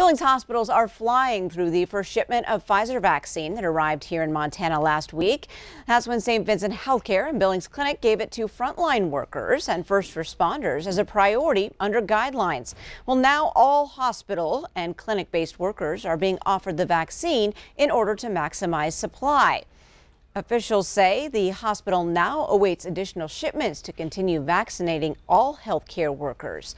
Billings hospitals are flying through the first shipment of Pfizer vaccine that arrived here in Montana last week. That's when St. Vincent Healthcare and Billings Clinic gave it to frontline workers and first responders as a priority under guidelines. Well, now all hospital and clinic based workers are being offered the vaccine in order to maximize supply. Officials say the hospital now awaits additional shipments to continue vaccinating all healthcare workers.